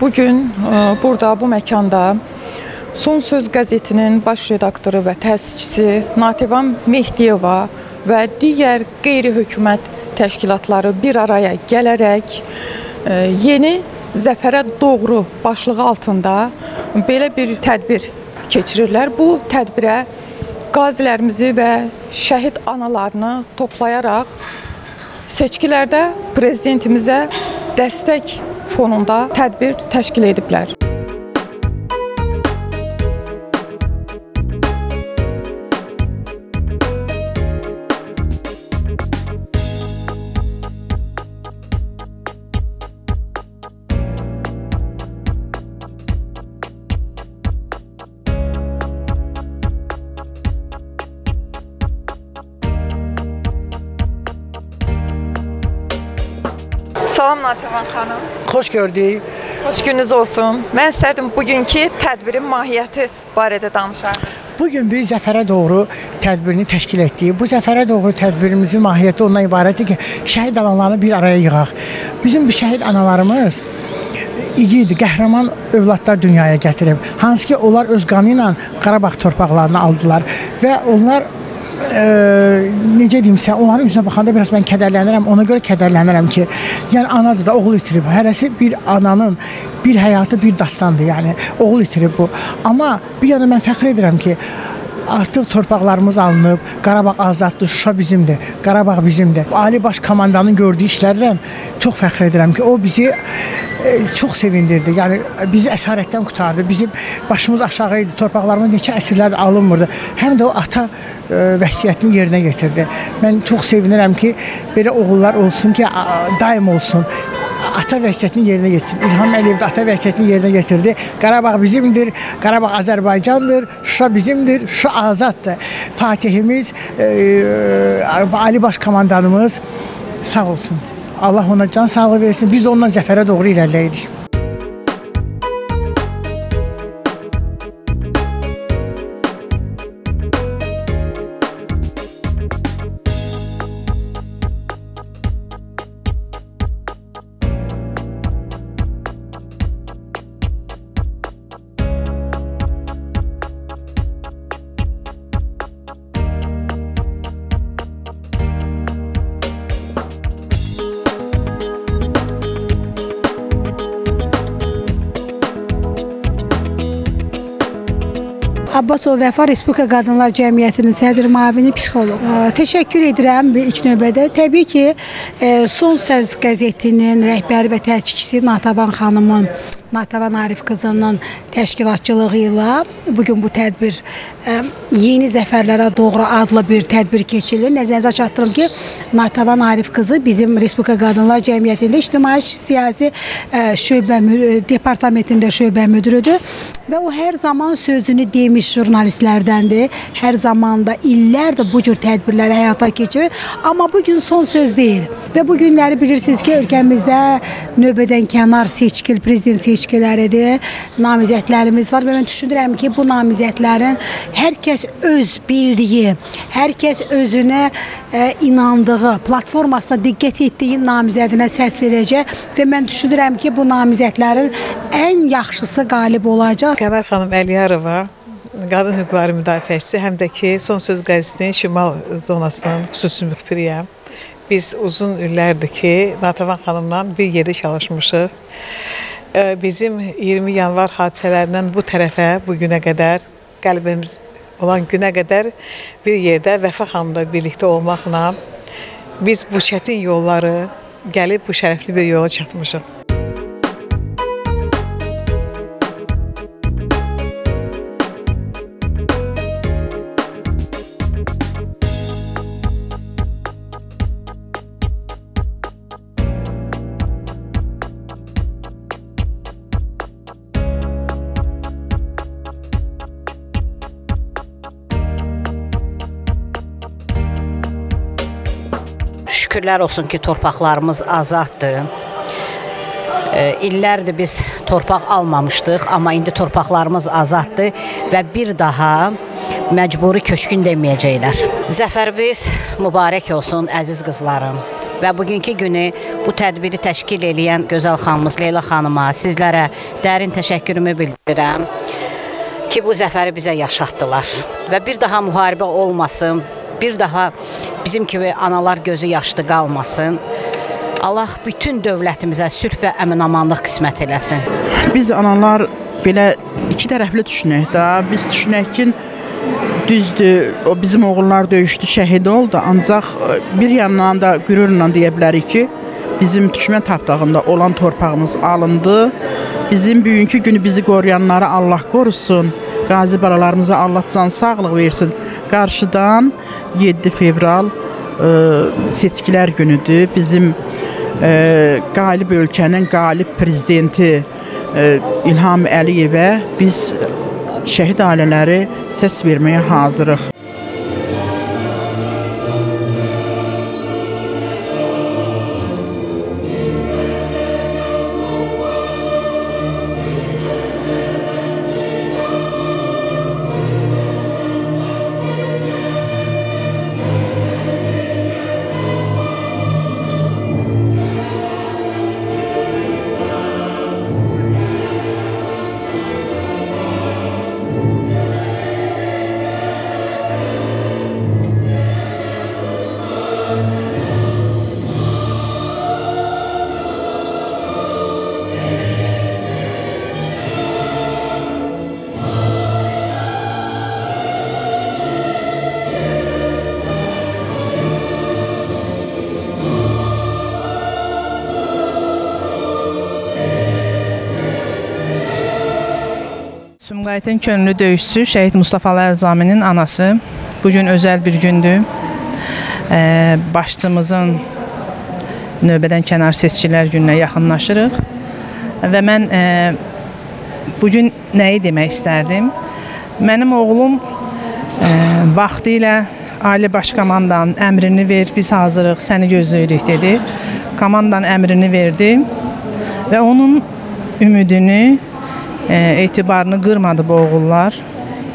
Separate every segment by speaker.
Speaker 1: Bu gün e, burada bu məkanda Son Söz qəzetinin baş redaktoru və təsisçisi Nativan Mehdiyeva və digər qeyri-hökumət təşkilatları bir araya gələrək e, yeni zəfərə doğru başlığı altında belə bir tədbir keçirirlər. Bu tədbirə qazilərimizi və şəhid analarını toplayaraq seçkilərdə prezidentimizə dəstək fonunda tədbir təşkil ediblər. Salam Nativan xanım.
Speaker 2: Xoş gördük.
Speaker 1: Xoş gününüz olsun. Mən istədim bugünkü tədbirin mahiyyəti barədə danışardınız.
Speaker 2: Bu gün bir zəfərə doğru tədbirini təşkil etdik. Bu zəfərə doğru tədbirimizin mahiyyəti ondan ibarətdir ki, şəhid analarını bir araya yığaq. Bizim bu şəhid analarımız igid, qəhrəman övladlar dünyaya gətirib. Hansı ki, onlar öz qanı ilə Qarabağ torpaqlarını aldılar və onlar e, necə deyimsə, onların üzünə baxanda biraz mən kədərlənirəm. Ona görə kədərlənirəm ki, yəni anadır da oğul itirib. Hərəsi bir ananın bir həyatı bir dastandır. Yəni oğul itirib bu. Amma bir yana mən fəxr edirəm ki, artıq torpaqlarımız alınıb, Qarabağ azaddır, Şuşa bizimdir, Qarabağ bizimdir. Ali Baş komandanın gördüyü işlərdən çox fəxr edirəm ki, o bizi e, çox sevindirdi. Yəni bizi əsarətdən qurtardı. Bizim başımız aşağı idi. Torpaqlarımız neçə əsrlərdir alınmırdı. Həm də o ata e, vəsiyyətini yerinə yetirdi. Mən çox sevinirəm ki, belə oğullar olsun ki, daim olsun ata vəsiyyətini yerinə yetirsin. İlham Əliyev də ata vəsiyyətini yerinə yetirdi. Qarabağ bizimdir, Qarabağ Azərbaycandır, Şuşa bizimdir, Şuşa azaddır. Fatihimiz, e, e, Ali Baş komandanımız sağ olsun. Allah ona can sağlığı versin. Biz ondan zəfərə doğru irəliləyirik.
Speaker 3: Abbasov Vəfa Respublika Qadınlar Cəmiyyətinin sədr müavini psixoloq. Təşəkkür edirəm ilk növbədə. Təbii ki, Son Söz qəzetinin rəhbəri və təşkiçisi Natavan xanımın Natavan Arif qızının təşkilatçılığı ilə bu gün bu tədbir ə, Yeni Zəfərlərə Doğru adlı bir tədbir keçirilir. Nəzərinizə çatdırım ki, Natavan Arif qızı bizim Respublika Qadınlar Cəmiyyətində ictimai siyasi ə, şöbə mü- departamentində şöbə müdürüdür və o hər zaman sözünü demiş jurnalistlərdəndir. Hər zaman da illərdir bu cür tədbirləri həyata keçirir, amma bu gün son söz deyil. Və bu günləri bilirsiniz ki, ölkəmizdə növbədən kənar seçkil prezident seçkiləridir. Namizədlərimiz var və mən düşünürəm ki, bu namizədlərin hər kəs öz bildiyi, hər kəs özünə ə, inandığı, platformasına diqqət etdiyi namizədinə səs verəcək və mən düşünürəm ki, bu namizədlərin ən yaxşısı qalib olacaq.
Speaker 4: Qəmər xanım Əliyarova qadın hüquqları müdafiəçisi, həm də ki, Son Söz qəzetinin şimal zonasının xüsusi müxbiriyəm. Biz uzun illərdir ki, Natavan xanımla bir yerdə çalışmışıq. Bizim 20 yanvar hadisələrindən bu tərəfə, bu günə qədər qəlbimiz olan günə qədər bir yerdə Vəfa xanımla birlikdə olmaqla biz bu çətin yolları gəlib bu şərəfli bir yola çatmışıq.
Speaker 5: Şükürlər olsun ki, torpaqlarımız azaddır. İllərdir biz torpaq almamışdıq, amma indi torpaqlarımız azaddır və bir daha məcburi köçkün deməyəcəklər. Zəfəriniz mübarək olsun əziz qızlarım. və bugünkü günü bu tədbiri təşkil edən gözəl xanımız Leyla xanıma sizlərə dərin təşəkkürümü bildirirəm ki, bu zəfəri bizə yaşatdılar və bir daha müharibə olmasın, bir daha bizim kimi analar gözü yaşlı qalmasın. Allah bütün dövlətimizə sülh və əmin-amanlıq qismət eləsin.
Speaker 6: Biz analar belə iki tərəfli düşünək də. Biz düşünək ki, düzdür, o bizim oğullar döyüşdü, şəhid oldu, ancaq e, bir yandan da qürurla deyə bilərik ki, bizim düşmən tapdağında olan torpağımız alındı. Bizim bugünkü günü bizi qoruyanları Allah qorusun. Qazi balalarımıza Allah can sağlıq versin. Qarşıdan 7 fevral ə, seçkilər günüdür. Bizim ə, qalib ölkənin qalib prezidenti ə, İlham Əliyevə biz şəhid ailələri səs verməyə hazırıq.
Speaker 7: Sumqayıtın könüllü döyüşçüsü şəhid Mustafa Əlzaminin anası. Bu gün özəl bir gündür. Başçımızın növbədən kənar seçkilər gününə yaxınlaşırıq. Və mən e, bu gün nəyi demək istərdim? Mənim oğlum e, vaxtı ilə Ali Baş Komandanın əmrini ver, biz hazırıq, səni gözləyirik dedi. Komandanın əmrini verdi və onun ümidini, etibarını qırmadı bu oğullar.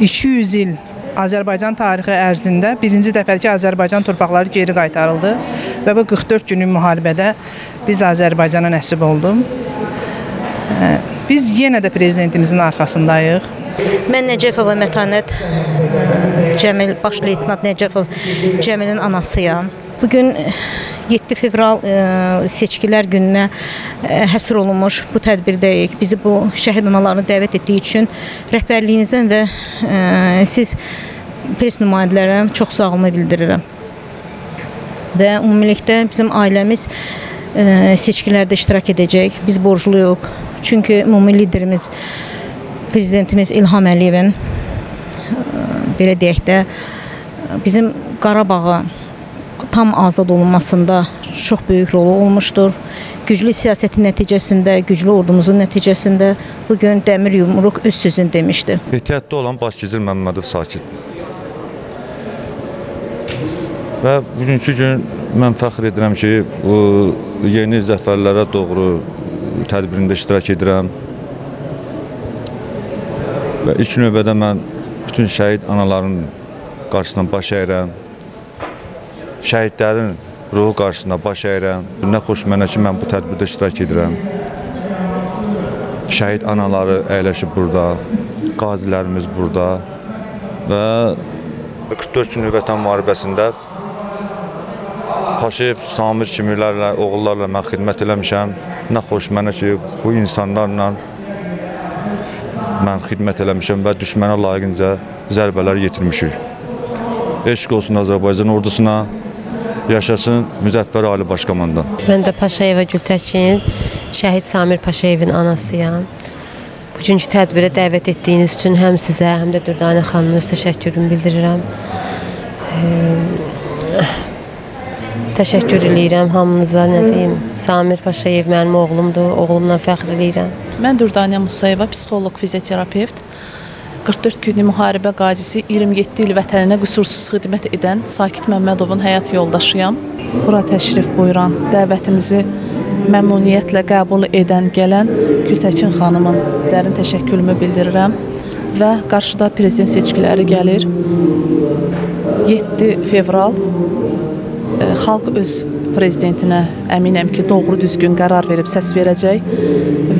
Speaker 7: 200 il Azərbaycan tarixi ərzində birinci dəfədir ki, Azərbaycan torpaqları geri qaytarıldı və bu 44 günlük müharibədə biz Azərbaycana nəsib oldu. E, Biz yenə də prezidentimizin arxasındayıq.
Speaker 8: Mən Nəcəfova Mətanət Cəmil baş leytenant Nəcəfov Cəmilin anasıyam. Bu gün 7 fevral ə, seçkilər gününə ə, həsr olunmuş bu tədbirdəyik. Bizi bu şəhid analarını dəvət etdiyi üçün rəhbərliyinizdən və siz pres nümayəndələrə çox sağ olma bildirirəm. Və ümumilikdə bizim ailəmiz seçkilərdə iştirak edəcək. Biz borcluyuq. Çünki ümumi liderimiz prezidentimiz İlham Əliyevin belə deyək də bizim Qarabağı tam azad olunmasında çox böyük rolu olmuşdur. Güclü siyasətin nəticəsində, güclü ordumuzun nəticəsində bu gün Dəmir Yumruq öz sözünü demişdi.
Speaker 9: Ehtiyatda olan Başgizir Məmmədov Sakit. Və bugünkü gün mən fəxr edirəm ki, bu yeni zəfərlərə doğru tədbirində iştirak edirəm. Və ilk növbədə mən bütün şəhid anaların qarşısına baş əyirəm. Şəhidlərin ruhu qarşısında baş əyirəm. Nə xoş mənə ki, mən bu tədbirdə iştirak edirəm. Şəhid anaları əyləşib burada, qazilərimiz burada və 44 günlük vətən müharibəsində Paşayev, Samir kimilərlə, oğullarla mən xidmət eləmişəm. Nə xoş mənə ki, bu insanlarla mən xidmət eləmişəm və düşmənə layiqincə zərbələr yetirmişik. Eşq olsun Azərbaycan ordusuna, yaşasın Müzəffər Ali Başkomandan.
Speaker 10: Mən də Paşayeva Gültəkin, şəhid Samir Paşayevin anasıyam. Bugünkü tədbirə dəvət etdiyiniz üçün həm sizə, həm də Dürdanə xanıma öz təşəkkürümü bildirirəm. Eee, Təşəkkür eləyirəm hamınıza, nə deyim. Samir Paşayev mənim oğlumdur, oğlumla fəxr eləyirəm.
Speaker 11: Mən Dürdanə Musayeva, psixoloq, fizioterapevt. 44 günlük müharibə qazisi, 27 il vətəninə qüsursuz xidmət edən Sakit Məmmədovun həyat yoldaşıyam. Bura təşrif buyuran, dəvətimizi məmnuniyyətlə qəbul edən, gələn Gültəkin xanımın dərin təşəkkürümü bildirirəm və qarşıda prezident seçkiləri gəlir. 7 fevral e, xalq öz prezidentinə əminəm ki, doğru düzgün qərar verib səs verəcək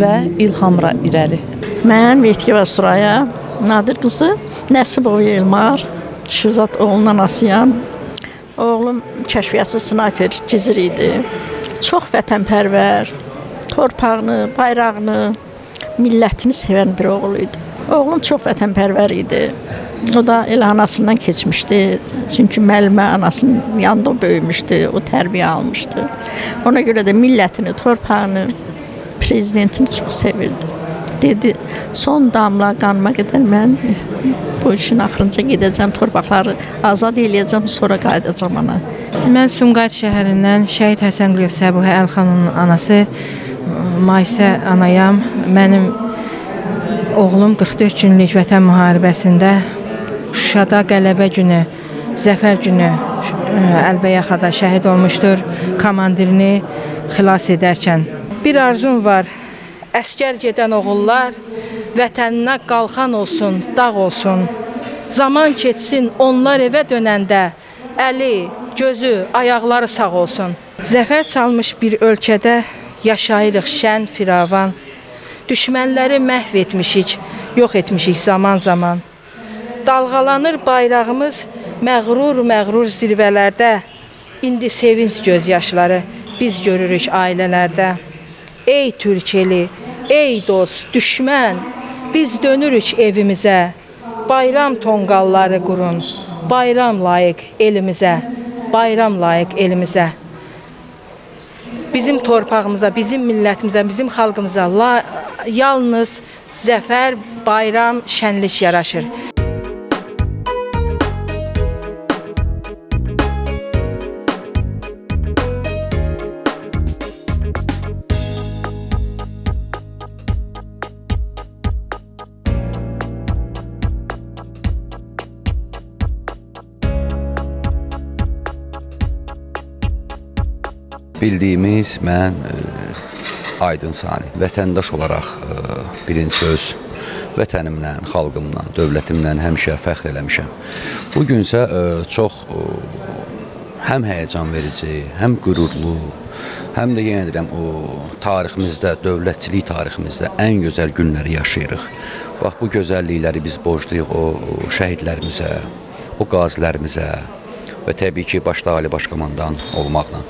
Speaker 11: və ilhamla irəli.
Speaker 12: Mən Metkəvə Suraya, Nadir qızı Nəsibov Elmar, Şüzat oğlunun anasıyam. Oğlum kəşfiyyatçı snayper gizir idi. Çox vətənpərvər, torpağını, bayrağını, millətini sevən bir oğul idi. Oğlum çox vətənpərvər idi. O da elə anasından keçmişdi. Çünki müəllimə anasının yanında böyümüşdü, o tərbiyə almışdı. Ona görə də millətini, torpağını, prezidentini çox sevirdi. Dedi, son damla qanıma qədər mən bu işin axırınca gedəcəm, torpaqları azad eləyəcəm, sonra qayıdacam ana.
Speaker 13: Mən Sumqayıt şəhərindən Şəhid Həsənqulov Səbuhə Əlxanın anası Maysə anayam. Mənim oğlum 44 günlük vətən müharibəsində Şuşada qələbə günü, zəfər günü Əlbəyaxada şəhid olmuşdur. Komandirini xilas edərkən. Bir arzum var. Əskər gedən oğullar vətəninə qalxan olsun, dağ olsun. Zaman keçsin, onlar evə dönəndə əli, gözü, ayaqları sağ olsun. Zəfər çalmış bir ölkədə yaşayırıq şən, firavan. Düşmənləri məhv etmişik, yox etmişik zaman-zaman. Dalğalanır bayrağımız məğrur-məğrur zirvələrdə. İndi sevinç göz yaşları biz görürük ailələrdə. Ey Türkeli, ey dost, düşmən, biz dönürük evimizə. Bayram tonqalları qurun, bayram layiq elimizə, bayram layiq elimizə. Bizim torpağımıza, bizim millətimizə, bizim xalqımıza la, yalnız zəfər, bayram, şənlik yaraşır.
Speaker 14: Bildiyimiz mən ə, Aydın Sani vətəndaş olaraq ə, birinci söz vətənimlə, xalqımla, dövlətimlə həmişə fəxr eləmişəm. Bu gün isə ə, çox həm həyəcan verici, həm qürurlu, həm də yenə deyirəm o tariximizdə, dövlətçilik tariximizdə ən gözəl günləri yaşayırıq. Bax bu gözəllikləri biz borcluyuq o şəhidlərimizə, o qazilərimizə və təbii ki, başda Ali Baş Komandan olmaqla.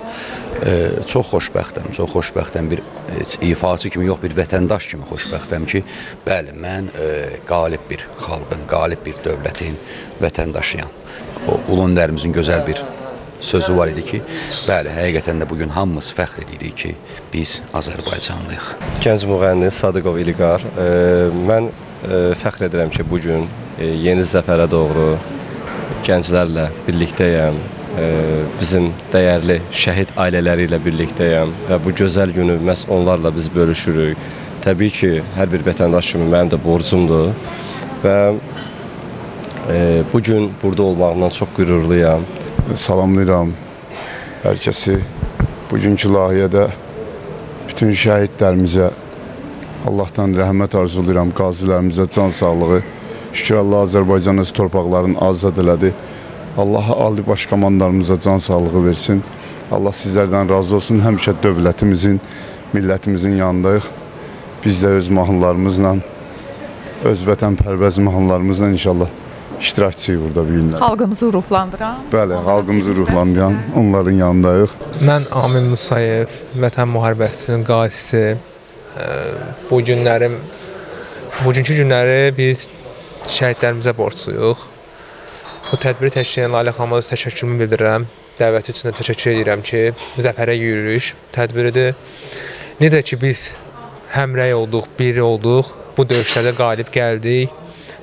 Speaker 14: E, çox xoşbəxtəm, çox xoşbəxtəm bir heç ifaçı kimi yox, bir vətəndaş kimi xoşbəxtəm ki, bəli, mən e, qalib bir xalqın, qalib bir dövlətin vətəndaşıyam. O ulu öndərimizin gözəl bir sözü var idi ki, bəli, həqiqətən də bu gün hamımız fəxr edirik ki, biz Azərbaycanlıyıq.
Speaker 15: Gənc müğənni Sadıqov İlqar, e, mən e, fəxr edirəm ki, bu gün e, yeni zəfərə doğru gənclərlə birlikdəyəm. Bizim dəyərli şəhid ailələri ilə birlikdəyəm və bu gözəl günü məhz onlarla biz bölüşürük. Təbii ki, hər bir vətəndaş kimi mənim də borcumdur və e, bu gün burada olmağımdan çox qürurluyam.
Speaker 16: Salamlayıram hər kəsi. Bugünkü layihədə bütün şəhidlərimizə Allahdan rəhmət arzulayıram, qazilərimizə can sağlığı. Şükür Allah Azərbaycan öz torpaqlarını azad elədi. Allah Ali Baş komandarımıza can sağlığı versin. Allah sizlərdən razı olsun. Həmişə dövlətimizin, millətimizin yanındayıq. Biz də öz mahnılarımızla, öz vətənpərvəz mahnılarımızla inşallah iştirakçıyıq burada bu günlər.
Speaker 1: Xalqımızı ruhlandıran.
Speaker 16: Bəli, xalqımızı ruhlandıran onların yanındayıq.
Speaker 17: Mən Amin Musayev, Vətən müharibəsinin qazisi. Bu günlərim bugünkü günləri biz şəhidlərimizə borcluyuq. Bu tədbiri təşkil edən Lalə xanıma təşəkkürümü bildirirəm. Dəvəti üçün də təşəkkür edirəm ki, zəfərə yürüyüş tədbiridir. Necə ki biz həmrəy olduq, bir olduq, bu döyüşlərdə qalib gəldik.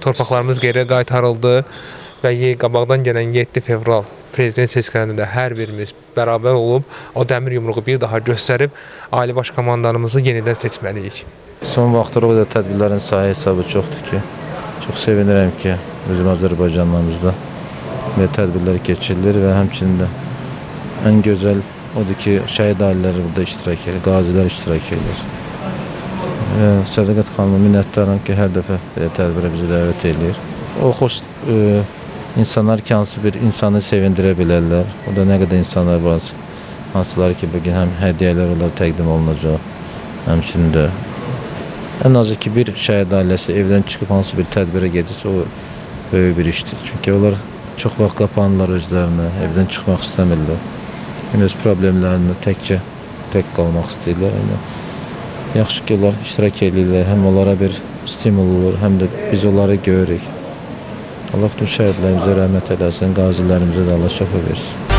Speaker 17: Torpaqlarımız geri qaytarıldı və qabaqdan gələn 7 fevral prezident seçkilərində də hər birimiz bərabər olub o dəmir yumruğu bir daha göstərib Ali Baş Komandanımızı yenidən seçməliyik.
Speaker 18: Son vaxtlar o qədər tədbirlərin sayı hesabı çoxdur ki, çox sevinirəm ki, bizim Azərbaycanlarımızda belə tədbirlər keçirilir və həmçinin də ən gözəl odur ki, şəhid ailələri burada iştirak edir, qazilər iştirak edir. Və Sədaqət xanıma minnətdaram ki, hər dəfə belə tədbirə bizi dəvət edir. O xoş e, insanlar ki, hansı bir insanı sevindirə bilərlər. O da nə qədər insanlar var. hansılar ki bugün həm hədiyyələr onlara təqdim olunacaq, həmçinin də ən azı ki bir şəhid ailəsi evdən çıxıb hansı bir tədbirə gedirsə o böyük bir işdir. Çünki onlar çox vaxt qapanırlar özlərinə, evdən çıxmaq istəmirlər. Yəni öz problemlərini təkcə tək qalmaq istəyirlər. Yəni yaxşı ki, onlar iştirak edirlər, həm onlara bir stimul olur, həm də biz onları görürük. Allah bütün şəhidlərimizə rəhmət eləsin, qazilərimizə də Allah şəfa versin.